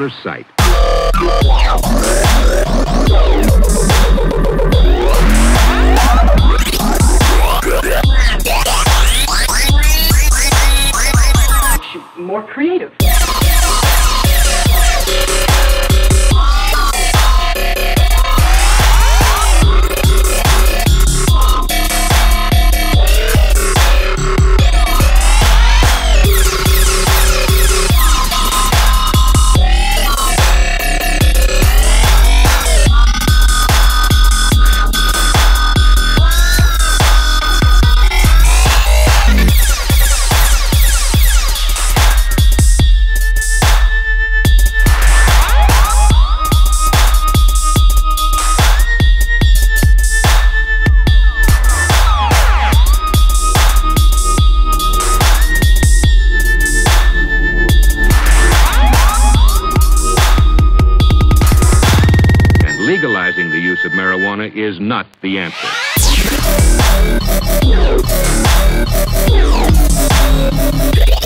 Out of sight. more creative. Legalizing the use of marijuana is not the answer. Weed,